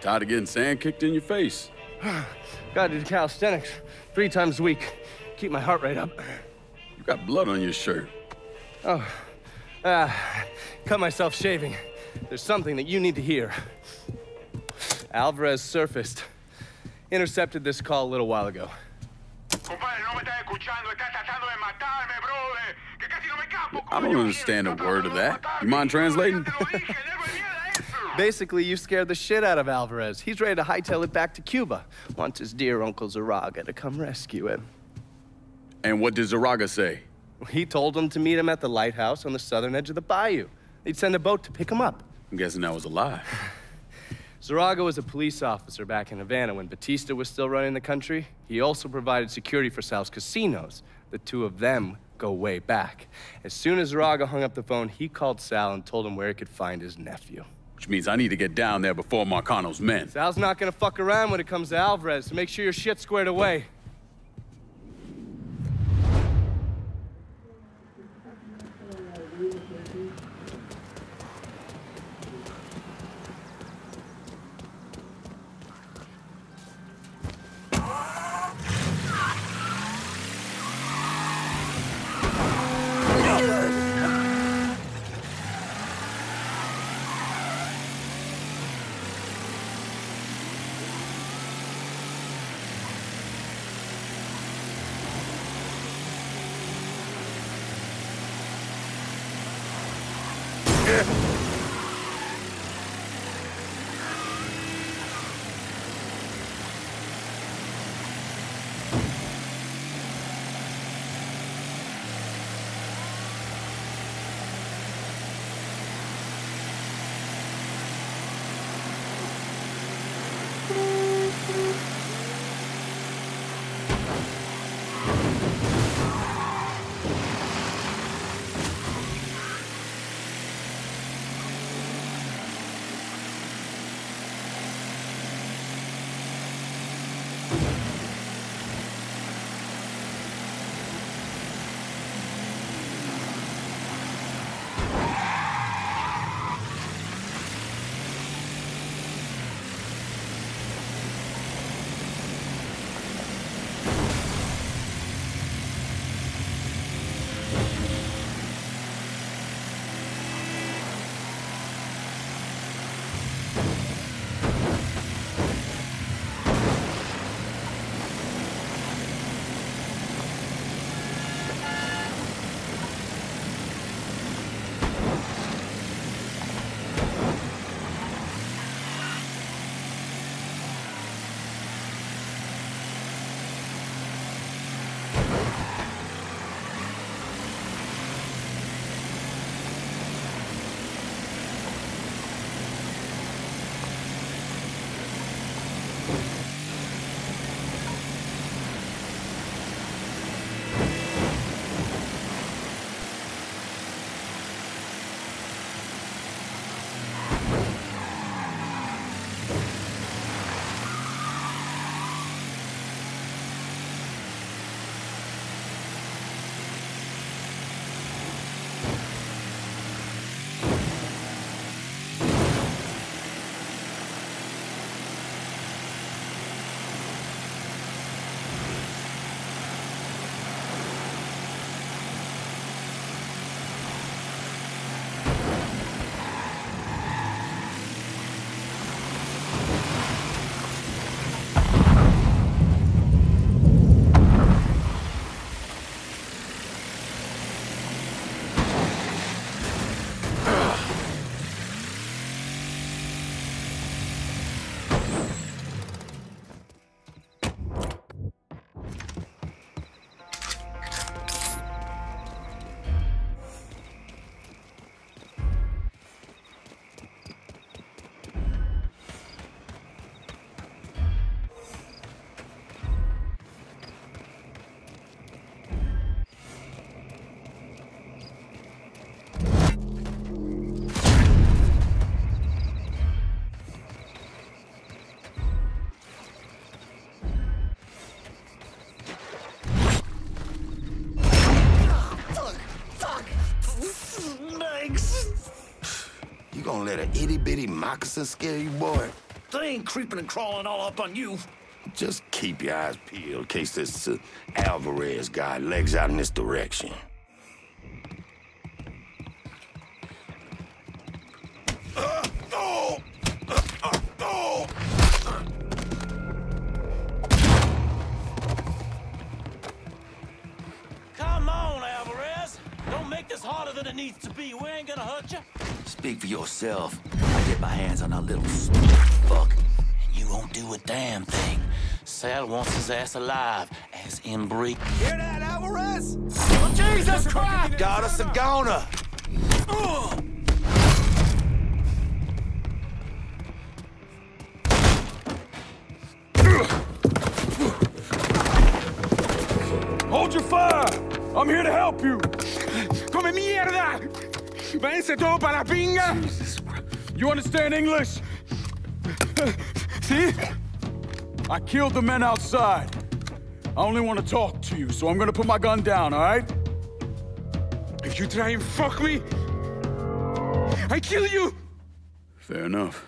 Tired of getting sand kicked in your face. Gotta do calisthenics three times a week. Keep my heart rate up. You got blood on your shirt. Oh, ah, cut myself shaving. There's something that you need to hear. Alvarez surfaced. Intercepted this call a little while ago. I don't understand a word of that. You mind translating? Basically, you scared the shit out of Alvarez. He's ready to hightail it back to Cuba. Wants his dear Uncle Zaraga to come rescue him. And what did Zaraga say? He told him to meet him at the lighthouse on the southern edge of the bayou. He'd send a boat to pick him up. I'm guessing that was a lie. Zaraga was a police officer back in Havana when Batista was still running the country. He also provided security for Sal's casinos. The two of them go way back. As soon as Zaraga hung up the phone, he called Sal and told him where he could find his nephew. Which means I need to get down there before Marcano's men. Sal's not gonna fuck around when it comes to Alvarez, so make sure your shit's squared away. here. Let an itty-bitty moccasin scare you, boy? They ain't creeping and crawling all up on you. Just keep your eyes peeled in case this uh, Alvarez guy legs out in this direction. Yourself. I get my hands on that little fuck, and you won't do a damn thing. Sal wants his ass alive, as in Bree. Hear that, Alvarez? Oh, Jesus Christ! Got us a goner. Hold your fire! I'm here to help you! ¡Come mierda! ¡Váyanse todo para la pinga! You understand English? See? I killed the men outside. I only want to talk to you, so I'm gonna put my gun down, all right? If you try and fuck me, I kill you! Fair enough.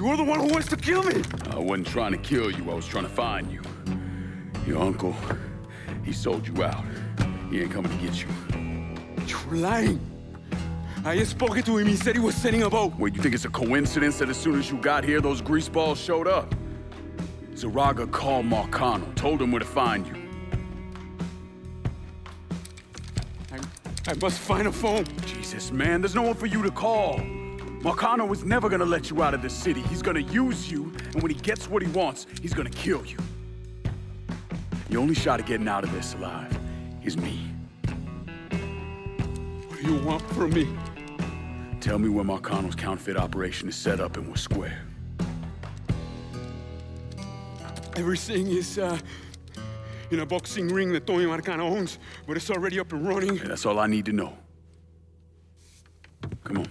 You're the one who wants to kill me! I wasn't trying to kill you, I was trying to find you. Your uncle, he sold you out. He ain't coming to get you. You're lying. I just spoke to him, he said he was sending a boat. Wait, you think it's a coincidence that as soon as you got here, those greaseballs showed up? Zaraga called Marcano, told him where to find you. I, I must find a phone. Jesus, man, there's no one for you to call. Marcano was never gonna let you out of this city. He's gonna use you, and when he gets what he wants, he's gonna kill you. The only shot at getting out of this alive is me. What do you want from me? Tell me where Marcano's counterfeit operation is set up and we're square. Everything is uh, in a boxing ring that Tony Marcano owns, but it's already up and running. Okay, that's all I need to know. Come on.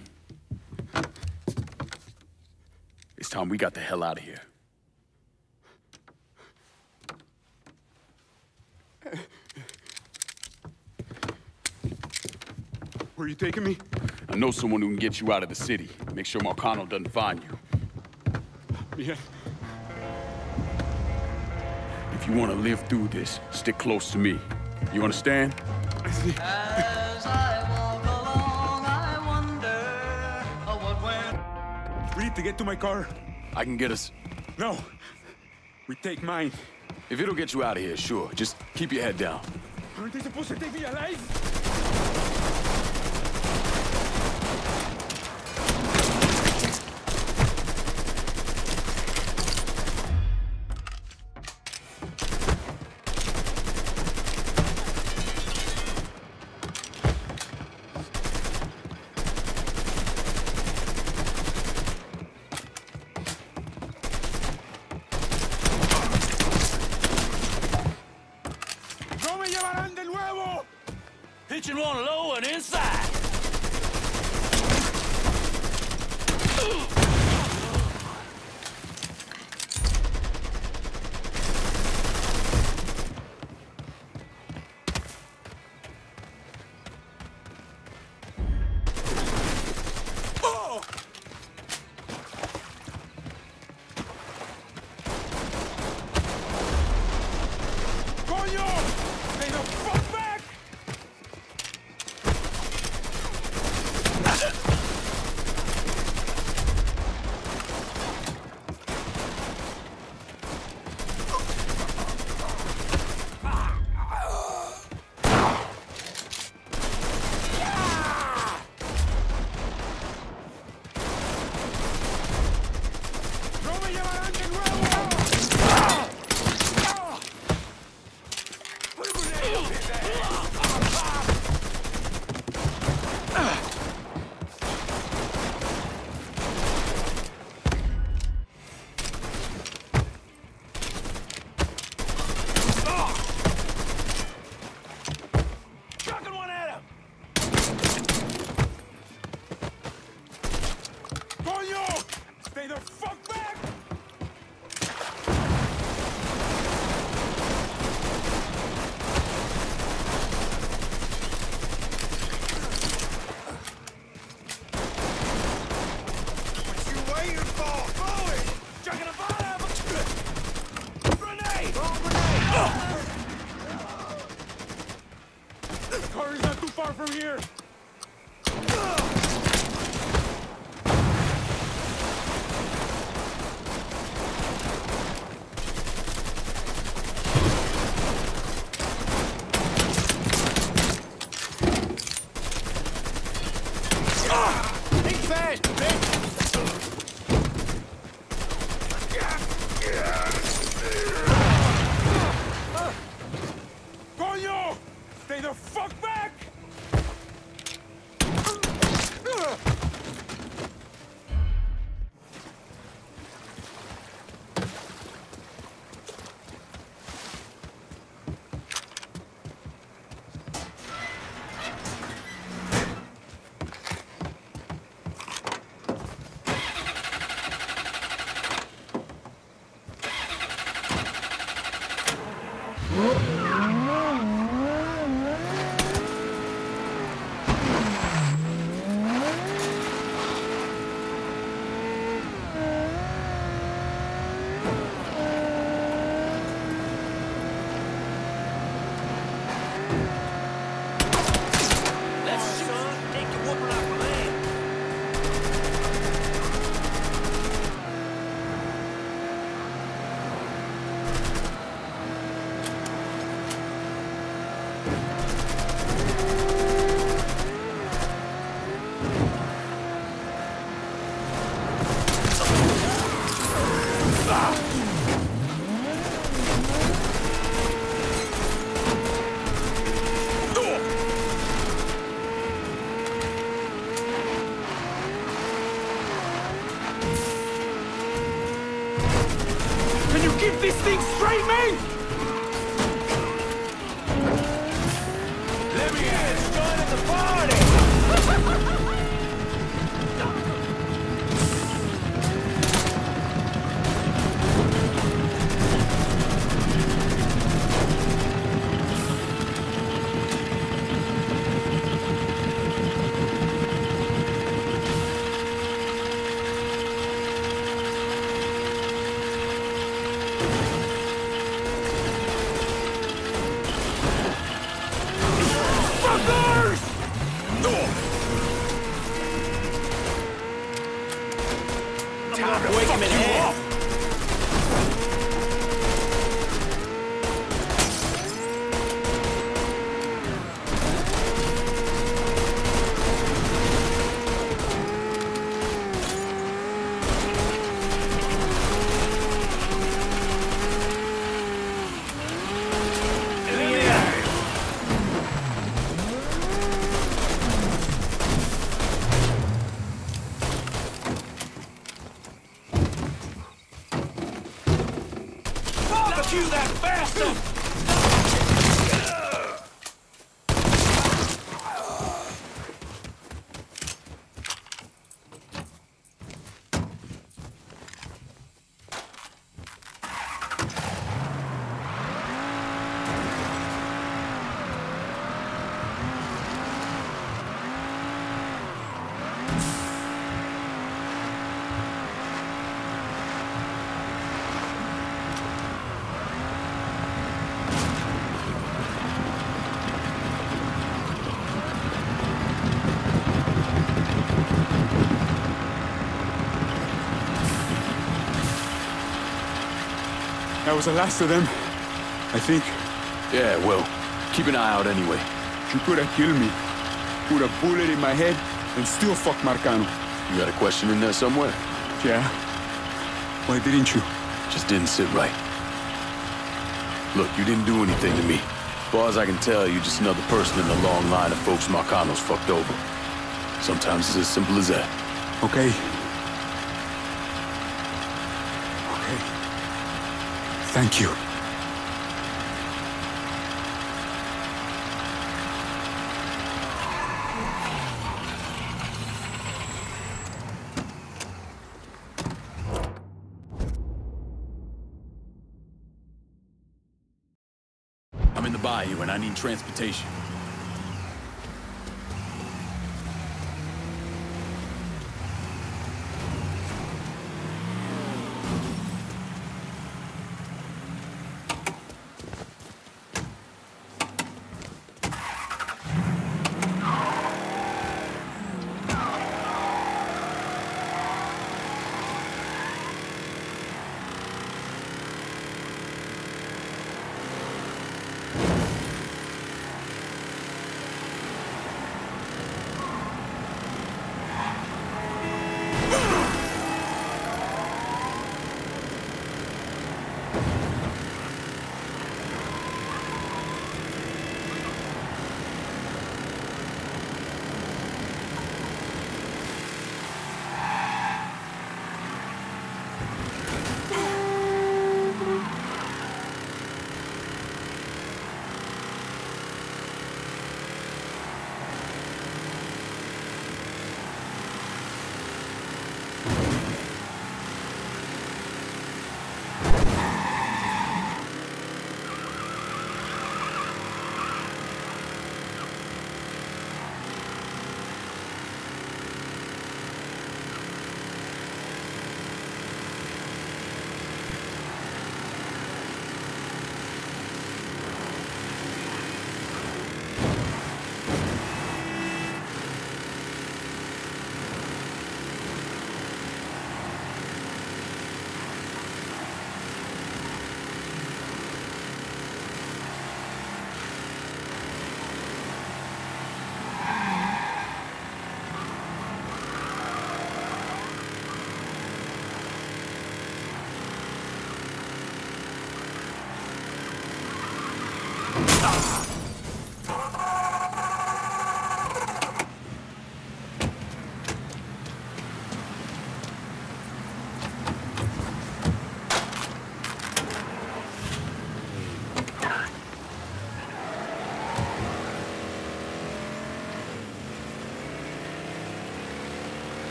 It's time we got the hell out of here. Where are you taking me? I know someone who can get you out of the city. Make sure Marcano doesn't find you. Yeah. If you want to live through this, stick close to me. You understand? I see. We need to get to my car. I can get us. No. We take mine. If it'll get you out of here, sure. Just keep your head down. Aren't they supposed to take me alive? Stay the fuck back! Was the last of them. I think. Yeah, well, keep an eye out anyway. You could have killed me. Put a bullet in my head and still fuck Marcano. You got a question in there somewhere? Yeah? Why didn't you? Just didn't sit right. Look, you didn't do anything to me. As far as I can tell, you're just another person in the long line of folks Marcano's fucked over. Sometimes it's as simple as that. Okay. Thank you. I'm in the bayou and I need transportation.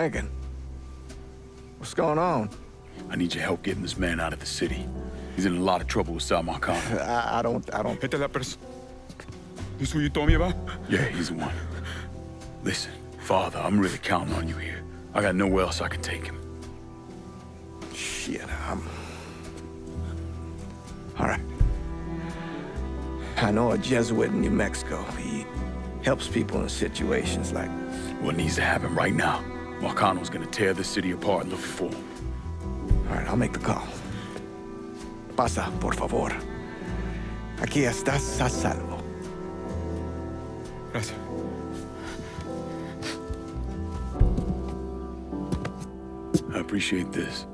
Lincoln. What's going on? I need your help getting this man out of the city. He's in a lot of trouble with Sal Marcano. I, I don't, I don't. Este la pers... This who you told me about? Yeah, he's the one. Listen, Father, I'm really counting on you here. I got nowhere else I can take him. Shit, I'm... All right. I know a Jesuit in New Mexico. He helps people in situations like... What needs to happen right now? Marcano's gonna tear the city apart looking for him. All right, I'll make the call. Pasa, por favor. Aquí estás a salvo. Gracias. I appreciate this.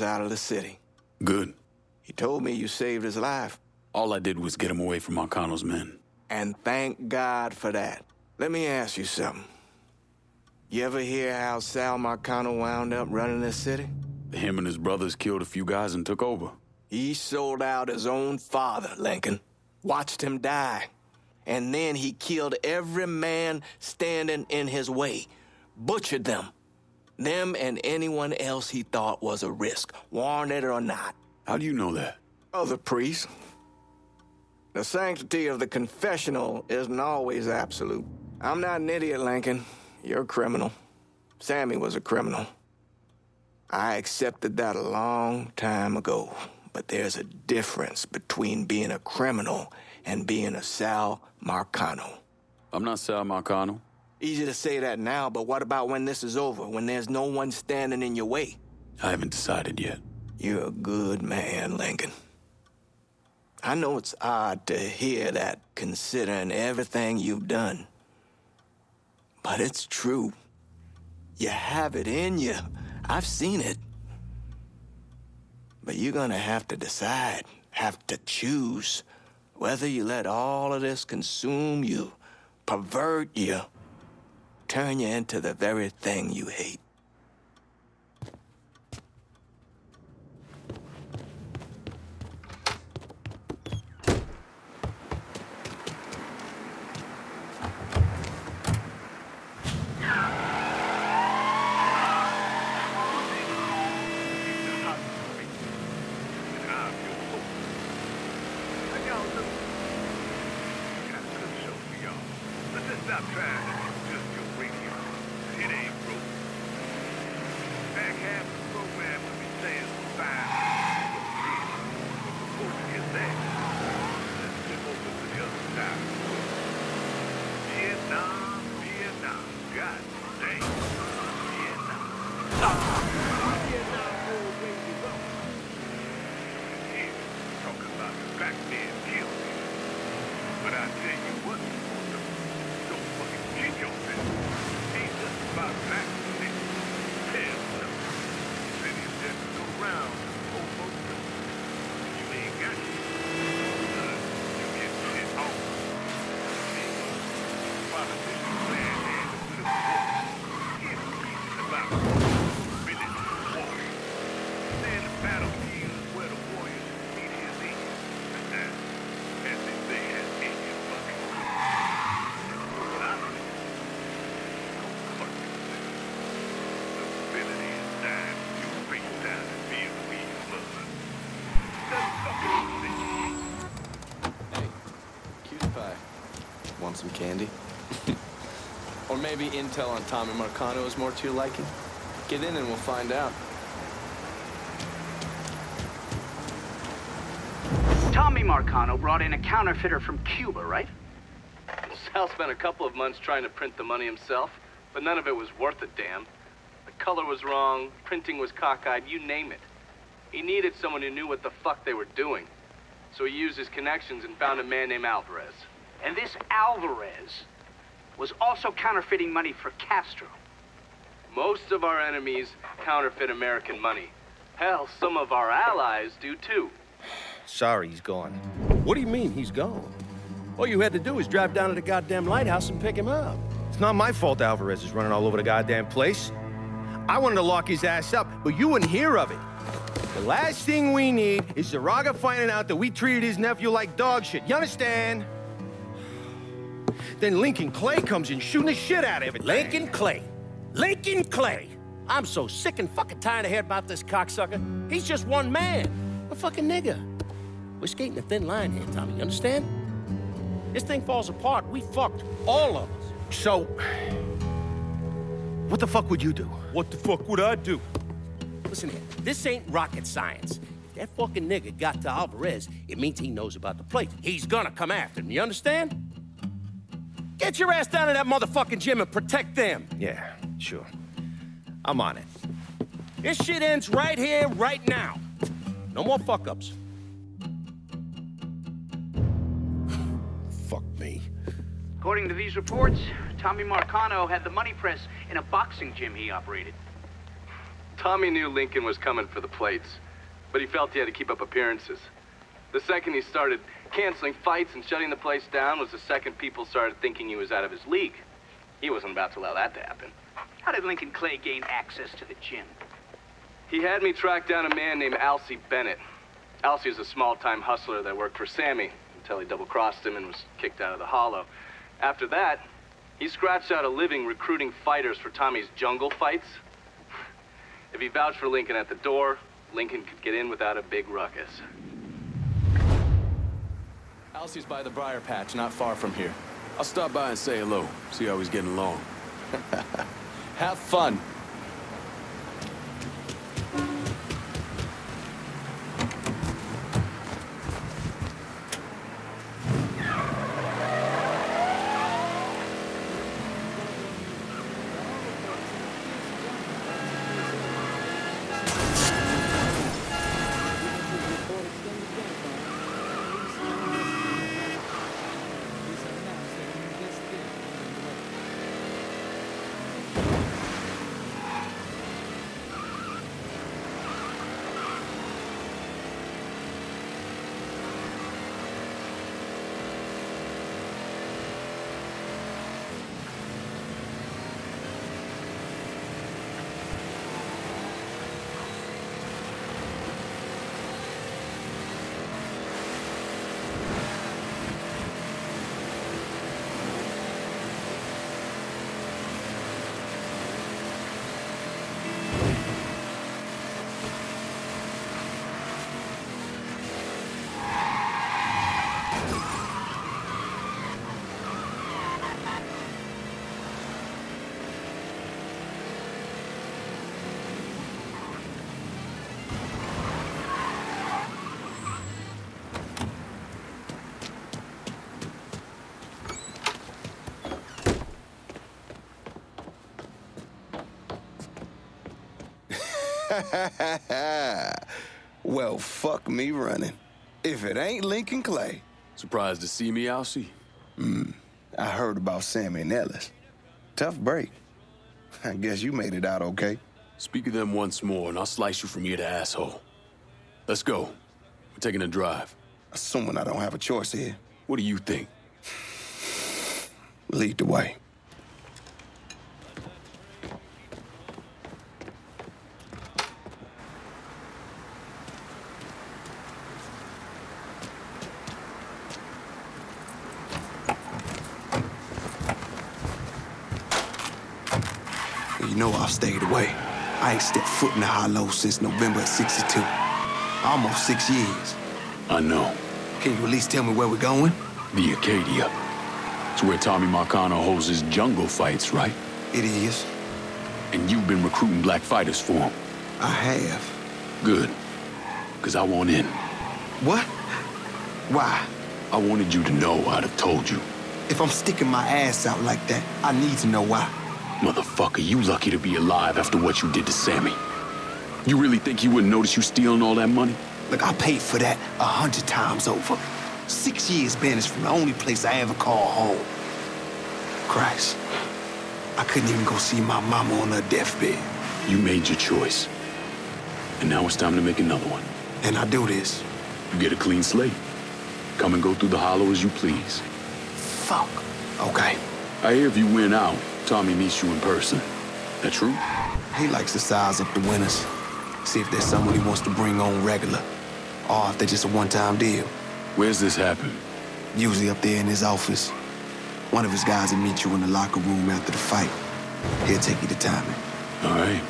Out of the city. Good. He told me you saved his life. All I did was get him away from Marcano's men. And thank God for that. Let me ask you something. You ever hear how Sal Marcano wound up running this city? Him and his brothers killed a few guys and took over. He sold out his own father, Lincoln. Watched him die. And then he killed every man standing in his way. Butchered them. Them and anyone else he thought was a risk, warranted or not. How do you know that? Oh, Other priests. The sanctity of the confessional isn't always absolute. I'm not an idiot, Lincoln. You're a criminal. Sammy was a criminal. I accepted that a long time ago. But there's a difference between being a criminal and being a Sal Marcano. I'm not Sal Marcano. Easy to say that now, but what about when this is over, when there's no one standing in your way? I haven't decided yet. You're a good man, Lincoln. I know it's odd to hear that considering everything you've done. But it's true. You have it in you. I've seen it. But you're gonna have to decide, have to choose whether you let all of this consume you, pervert you, turn you into the very thing you hate. Maybe intel on Tommy Marcano is more to your liking? Get in and we'll find out. Tommy Marcano brought in a counterfeiter from Cuba, right? Sal spent a couple of months trying to print the money himself, but none of it was worth a damn. The color was wrong, printing was cockeyed, you name it. He needed someone who knew what the fuck they were doing. So he used his connections and found a man named Alvarez. And this Alvarez was also counterfeiting money for Castro. Most of our enemies counterfeit American money. Hell, some of our allies do too. Sorry he's gone. What do you mean he's gone? All you had to do was drive down to the goddamn lighthouse and pick him up. It's not my fault Alvarez is running all over the goddamn place. I wanted to lock his ass up, but you wouldn't hear of it. The last thing we need is Zaraga finding out that we treated his nephew like dog shit. You understand? Then Lincoln Clay comes in shooting the shit out of everything. Lincoln Clay. Lincoln Clay. I'm so sick and fucking tired of hearing about this cocksucker. He's just one man. A fucking nigger. We're skating a thin line here, Tommy. You understand? This thing falls apart. We fucked. All of us. So, what the fuck would you do? What the fuck would I do? Listen here, this ain't rocket science. If that fucking nigga got to Alvarez, it means he knows about the place. He's gonna come after him, you understand? Get your ass down to that motherfucking gym and protect them. Yeah, sure. I'm on it. This shit ends right here, right now. No more fuck-ups. Fuck me. According to these reports, Tommy Marcano had the money press in a boxing gym he operated. Tommy knew Lincoln was coming for the plates, but he felt he had to keep up appearances. The second he started canceling fights and shutting the place down was the second people started thinking he was out of his league. He wasn't about to allow that to happen. How did Lincoln Clay gain access to the gym? He had me track down a man named Alcy Bennett. Alcy is a small-time hustler that worked for Sammy until he double-crossed him and was kicked out of the hollow. After that, he scratched out a living recruiting fighters for Tommy's jungle fights. If he vouched for Lincoln at the door, Lincoln could get in without a big ruckus. Alcy's by the briar patch, not far from here. I'll stop by and say hello, see how he's getting along. Have fun. well, fuck me running. If it ain't Lincoln Clay. Surprised to see me, Alcy? Hmm. I heard about Sammy and Ellis. Tough break. I guess you made it out okay. Speak of them once more, and I'll slice you from ear to asshole. Let's go. We're taking a drive. Assuming I don't have a choice here. What do you think? Lead the way. You know Away. I ain't stepped foot in the hollow since November of 62. Almost six years. I know. Can you at least tell me where we're going? The Acadia. It's where Tommy Marcano holds his jungle fights, right? It is. And you've been recruiting black fighters for him. I have. Good. Because I want in. What? Why? I wanted you to know I'd have told you. If I'm sticking my ass out like that, I need to know why. Motherfucker, you lucky to be alive after what you did to Sammy. You really think he wouldn't notice you stealing all that money? Look, I paid for that a hundred times over. Six years banished from the only place I ever call home. Christ. I couldn't even go see my mama on her deathbed. You made your choice. And now it's time to make another one. And I do this. You get a clean slate. Come and go through the hollow as you please. Fuck. Okay. I hear if you win out, Tommy meets you in person. That true? He likes to size up the winners. See if there's someone he wants to bring on regular. Or if they're just a one-time deal. Where's this happen? Usually up there in his office. One of his guys will meet you in the locker room after the fight. He'll take you to Tommy. All right.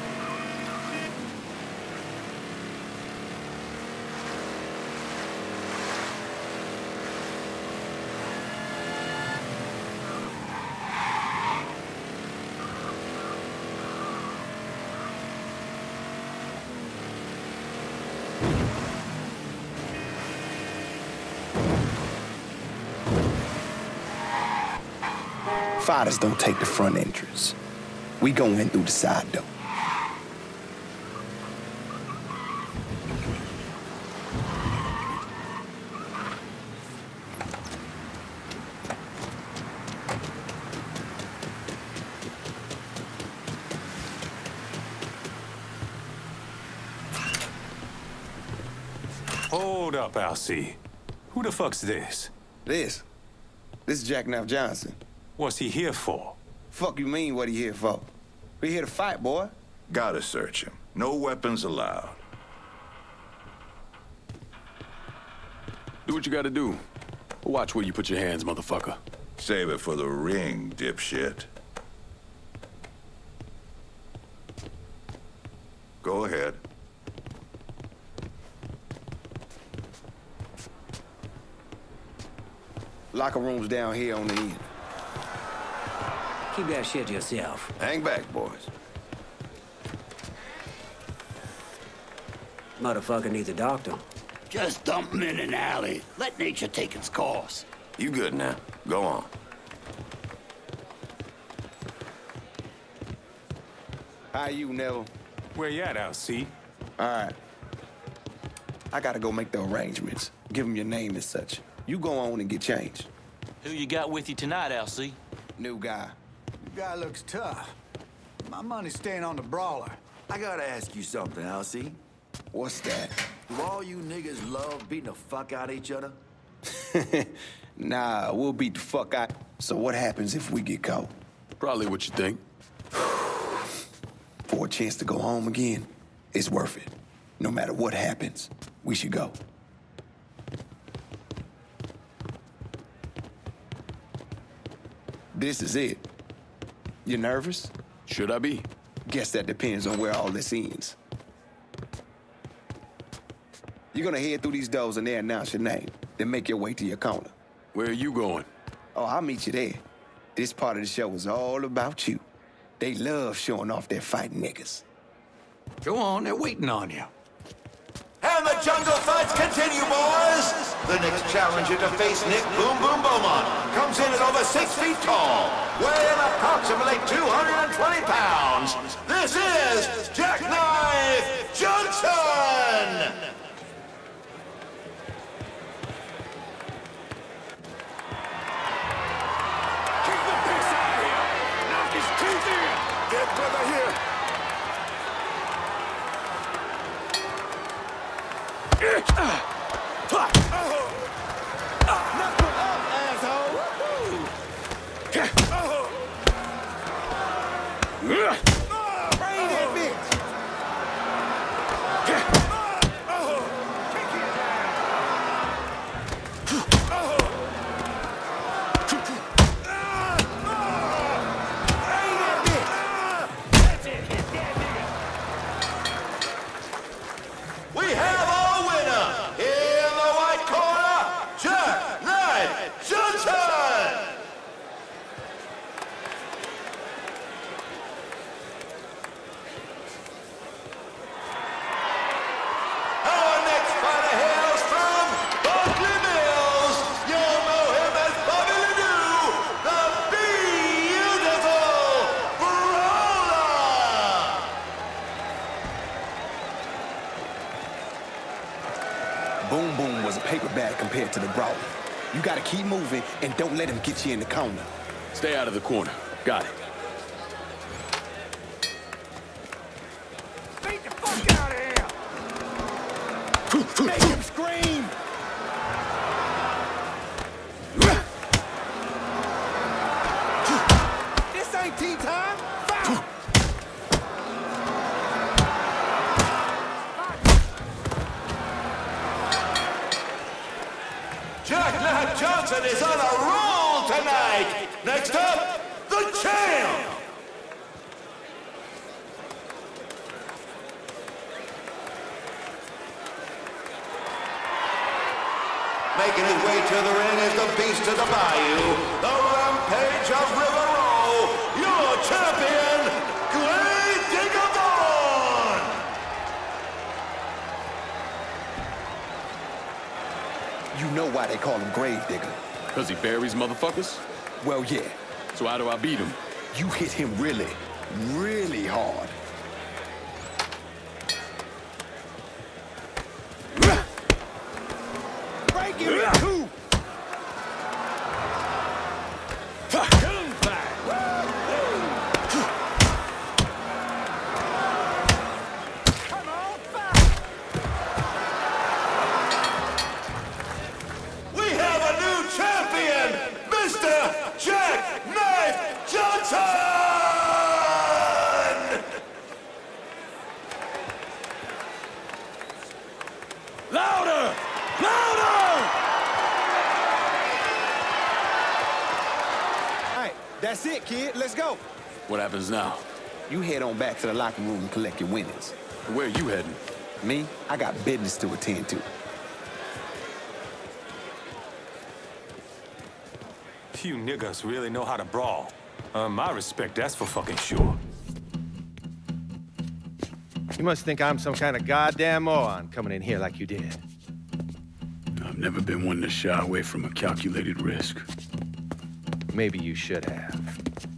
Fighters don't take the front entrance. We go in through the side door. Hold up, Alcee. Who the fuck's this? This? This is Jackknife Johnson. What's he here for? Fuck you mean what he here for? We here to fight, boy. Gotta search him. No weapons allowed. Do what you gotta do. Watch where you put your hands, motherfucker. Save it for the ring, dipshit. Go ahead. Locker room's down here on the end. Keep that shit to yourself. Hang back, boys. Motherfucker needs a doctor. Just dump him in an alley. Let nature take its course. You good now. Go on. How you, Neville? Where you at, Alcee? All right. I gotta go make the arrangements. Give him your name and such. You go on and get changed. Who you got with you tonight, Alcee? New guy. Guy looks tough. My money's staying on the brawler. I gotta ask you something, Alcee. What's that? Do all you niggas love beating the fuck out of each other? Nah, we'll beat the fuck out. So what happens if we get caught? Probably what you think. For a chance to go home again, it's worth it. No matter what happens, we should go. This is it. You nervous? Should I be? Guess that depends on where all this ends. You're gonna head through these doors and they announce your name. Then make your way to your corner. Where are you going? Oh, I'll meet you there. This part of the show is all about you. They love showing off their fighting niggas. Go on, they're waiting on you. And the jungle fights continue, boys! The next challenger to face Nick Boom Boom Beaumont comes in at over six feet tall, weighing approximately 220 pounds. This is Jack Jackknife We Brawler. You gotta keep moving and don't let him get you in the corner. Stay out of the corner. Got it. Beat the fuck out of here! Make him scream! This ain't tea time! Foul! Jack Nat Johnson is on a roll tonight. Next up, the champ. Making his way to the ring is the beast of the bayou, the rampage of River Row, your champion, Clay Digabon. You know why they call him Grave Digger. Because he buries motherfuckers? Well, yeah. So how do I beat him? You hit him really, really hard. What happens now? You head on back to the locker room and collect your winnings. Where you heading? Me? I got business to attend to. You niggas really know how to brawl. Uh, my respect, that's for fucking sure. You must think I'm some kind of goddamn moron coming in here like you did. I've never been one to shy away from a calculated risk. Maybe you should have.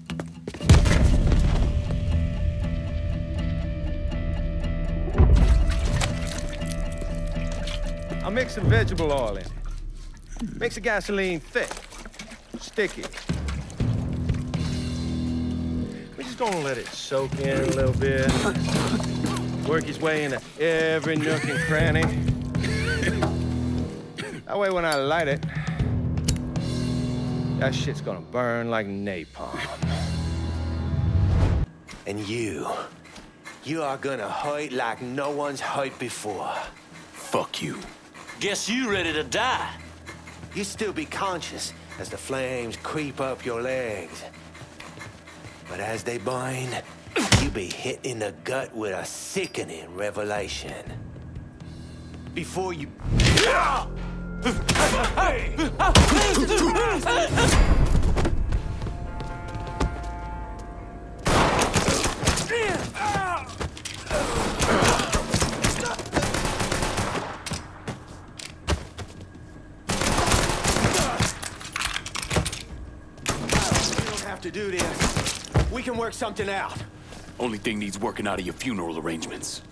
I'll mix some vegetable oil in it. Makes the gasoline thick, sticky. We're just gonna let it soak in a little bit. Work its way into every nook and cranny. That way when I light it, that shit's gonna burn like napalm. And you, you are gonna hurt like no one's hurt before. Fuck you. Guess you ready to die. You still be conscious as the flames creep up your legs. But as they burn, you be hit in the gut with a sickening revelation. Before you... something out. Only thing needs working out of your funeral arrangements.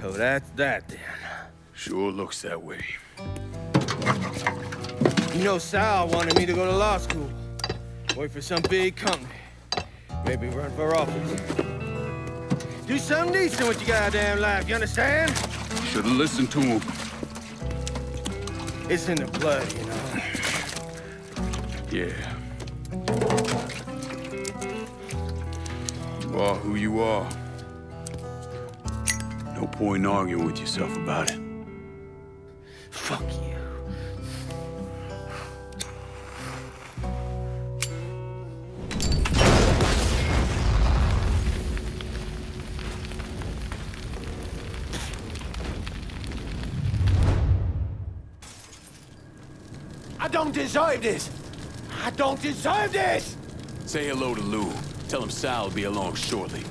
So that's that then. Sure looks that way. You know, Sal wanted me to go to law school, work for some big company, maybe run for office. Do something decent with your goddamn life, you understand? You Should've listened to him. It's in the blood, you know. Yeah. You are who you are. No point in arguing with yourself about it. Deserve this! I don't deserve this! Say hello to Lou. Tell him Sal will be along shortly.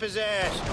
Up his ass.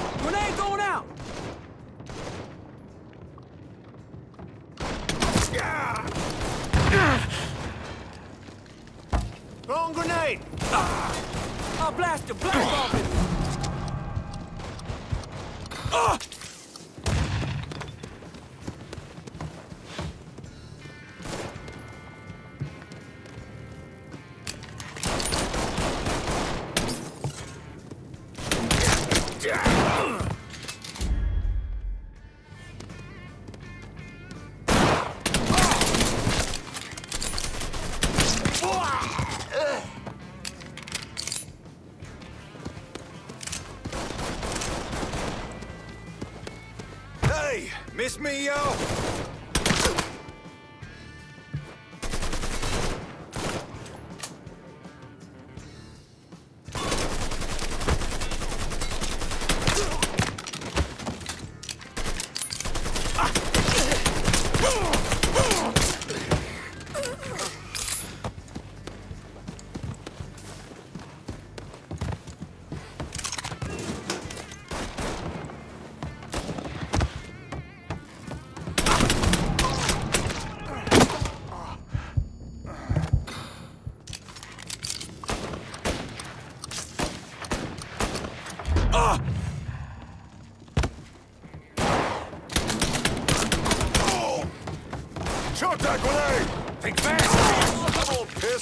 Me, yo?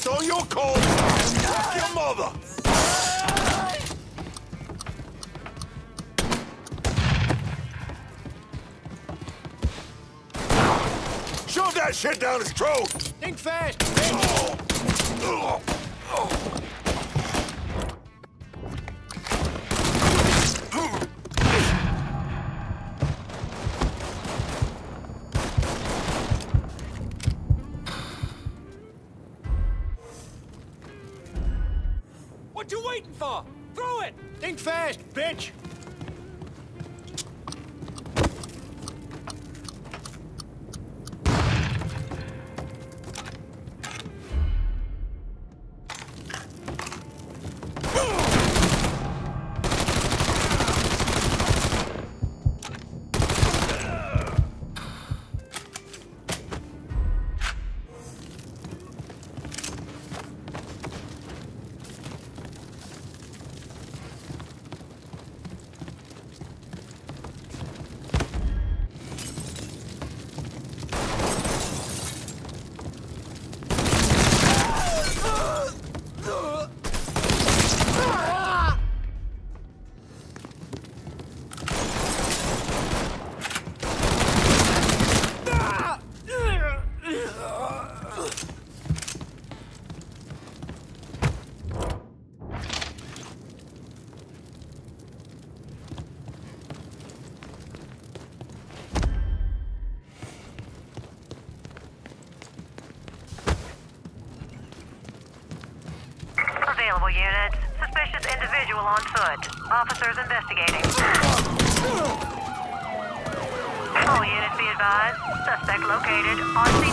On, your corpse! Fuck your mother! Shove that shit down his throat! Think fast. What you waiting for? Throw it! Think fast, bitch. Officers investigating. All units be advised. Suspect located. On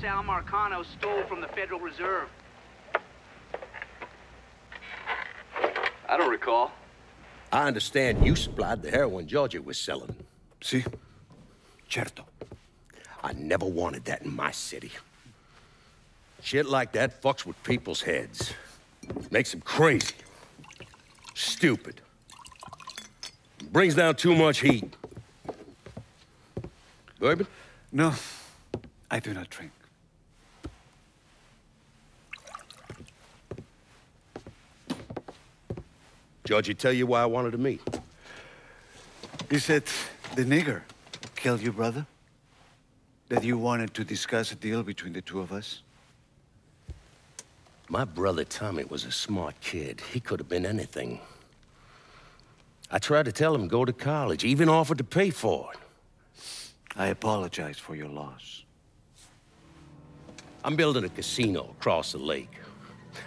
Sal Marcano stole from the Federal Reserve? I don't recall. I understand you supplied the heroin Georgia was selling. Si. Certo. I never wanted that in my city. Shit like that fucks with people's heads. Makes them crazy. Stupid. Brings down too much heat. Bourbon? No, I do not drink. Giorgi tell you why I wanted to meet? You said the nigger killed your brother? That you wanted to discuss a deal between the two of us? My brother Tommy was a smart kid. He could have been anything. I tried to tell him go to college, even offered to pay for it. I apologize for your loss. I'm building a casino across the lake.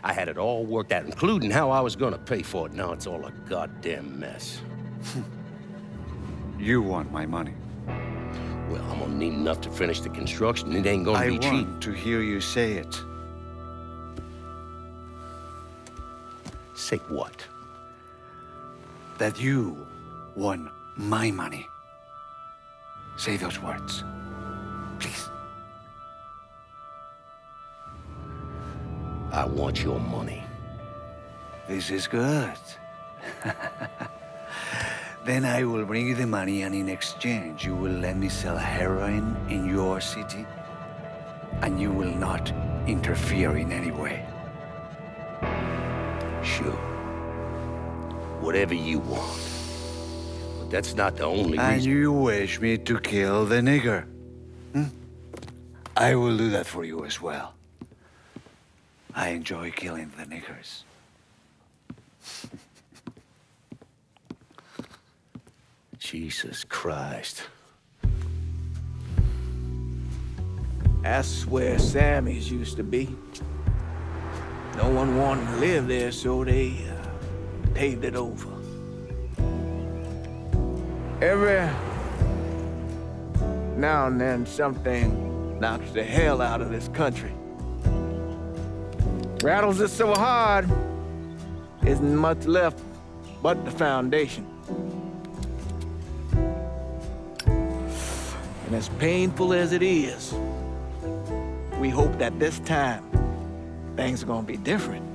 I had it all worked out, including how I was gonna pay for it. Now it's all a goddamn mess. You want my money. Well, I'm gonna need enough to finish the construction. It ain't gonna I be cheap. I want to hear you say it. Say what? That you want my money. Say those words. Please. I want your money. This is good. then I will bring you the money, and in exchange, you will let me sell heroin in your city, and you will not interfere in any way. Sure. Whatever you want. But that's not the only And reason. you wish me to kill the nigger? Hmm? I will do that for you as well. I enjoy killing the niggers. Jesus Christ. That's where Sammy's used to be. No one wanted to live there, so they uh, paved it over. Every now and then, something knocks the hell out of this country. Rattles it so hard, isn't much left but the foundation. And as painful as it is, we hope that this time things are gonna be different.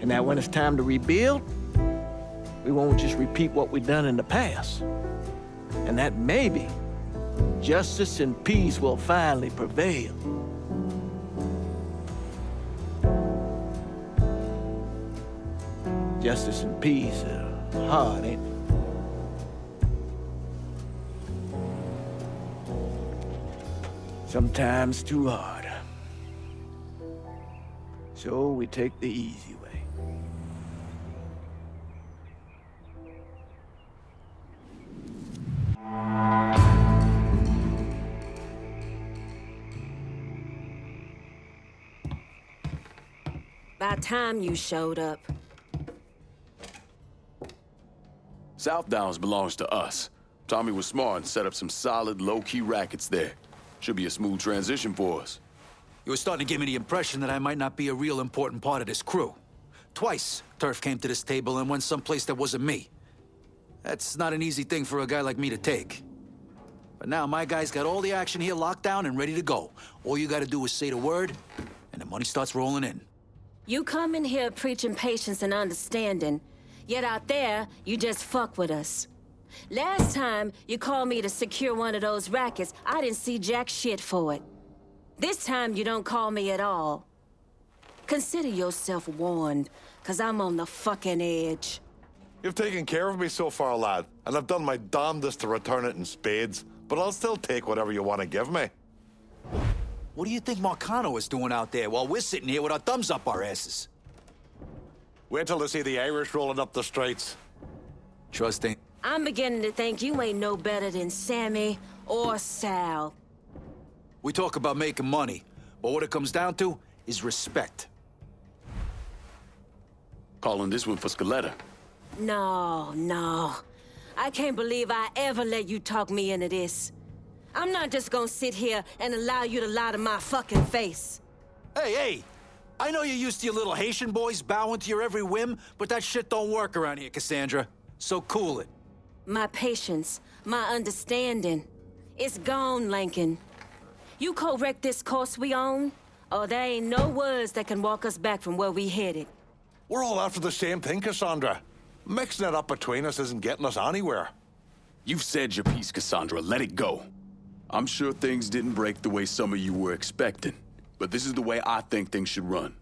And that when it's time to rebuild, we won't just repeat what we've done in the past. And that maybe justice and peace will finally prevail. Justice and peace are hard, ain't it? Sometimes too hard. So we take the easy way. By time you showed up, South Downs belongs to us. Tommy was smart and set up some solid, low-key rackets there. Should be a smooth transition for us. You were starting to give me the impression that I might not be a real important part of this crew. Twice, Turf came to this table and went someplace that wasn't me. That's not an easy thing for a guy like me to take. But now my guy's got all the action here locked down and ready to go. All you gotta do is say the word, and the money starts rolling in. You come in here preaching patience and understanding, yet out there, you just fuck with us. Last time you called me to secure one of those rackets, I didn't see jack shit for it. This time you don't call me at all. Consider yourself warned, cause I'm on the fucking edge. You've taken care of me so far, lad, and I've done my damnedest to return it in spades, but I'll still take whatever you want to give me. What do you think Marcano is doing out there while we're sitting here with our thumbs up our asses? Wait till they see the Irish rolling up the streets. Trusting. I'm beginning to think you ain't no better than Sammy or Sal. We talk about making money, but what it comes down to is respect. Calling this one for Scaletta. No, no. I can't believe I ever let you talk me into this. I'm not just gonna sit here and allow you to lie to my fucking face. Hey, hey! I know you're used to your little Haitian boys bowing to your every whim, but that shit don't work around here, Cassandra. So cool it. My patience, my understanding. It's gone, Lincoln. You correct this course we on, or there ain't no words that can walk us back from where we headed. We're all after the same thing, Cassandra. Mixing it up between us isn't getting us anywhere. You've said your piece, Cassandra. Let it go. I'm sure things didn't break the way some of you were expecting, but this is the way I think things should run.